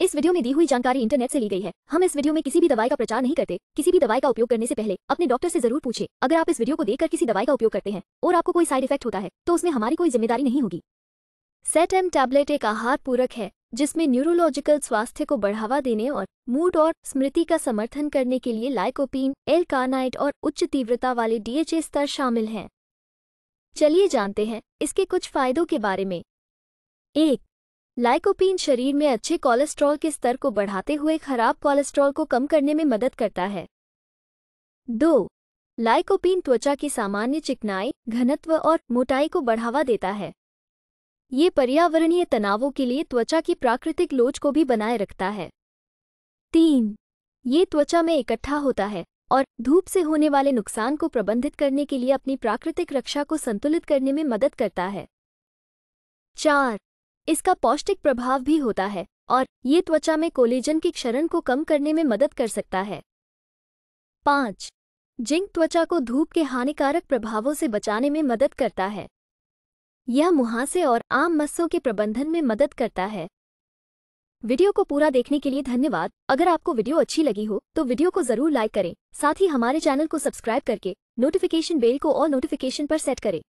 इस वीडियो में दी हुई जानकारी इंटरनेट से ली गई है। हम इस वीडियो में किसी भी दवाई का प्रचार नहीं करते। किसी भी दवाई का उपयोग करने से पहले अपने डॉक्टर से ज़रूर पूछे। अगर आप इस वीडियो को देखकर किसी दवाई का उपयोग करते हैं और आपको कोई साइड इफ़ेक्ट होता है तो उसमें हमारी कोई ज़िम्मेदारी नहीं होगी। सेट एम टैबलेट एक आहार पूरक है, जिसमें न्यूरोलॉजिकल स्वास्थ्य को बढ़ावा देने और मूड और स्मृति का समर्थन करने के लिए लाइकोपीन एल और उच्च तीव्रता वाले डीएचए स्तर शामिल हैं। चलिए जानते हैं इसके कुछ फायदों के बारे में। एक लाइकोपीन शरीर में अच्छे कोलेस्ट्रॉल के स्तर को बढ़ाते हुए खराब कोलेस्ट्रॉल को कम करने में मदद करता है। दो, लाइकोपीन त्वचा की सामान्य चिकनाई, घनत्व और मोटाई को बढ़ावा देता है। ये पर्यावरणीय तनावों के लिए त्वचा की प्राकृतिक लोच को भी बनाए रखता है। तीन, ये त्वचा में इकट्ठा होता है और धूप से होने वाले नुकसान को प्रबंधित करने के लिए अपनी प्राकृतिक रक्षा को संतुलित करने में मदद करता है। चार इसका पौष्टिक प्रभाव भी होता है और ये त्वचा में कोलेजन की क्षरण को कम करने में मदद कर सकता है। पाँच, जिंक त्वचा को धूप के हानिकारक प्रभावों से बचाने में मदद करता है। यह मुहासे और आम मस्सों के प्रबंधन में मदद करता है। वीडियो को पूरा देखने के लिए धन्यवाद। अगर आपको वीडियो अच्छी लगी हो तो वीडियो को ज़रूर लाइक करें। साथ ही हमारे चैनल को सब्सक्राइब करके नोटिफिकेशन बेल को और नोटिफिकेशन पर सेट करें।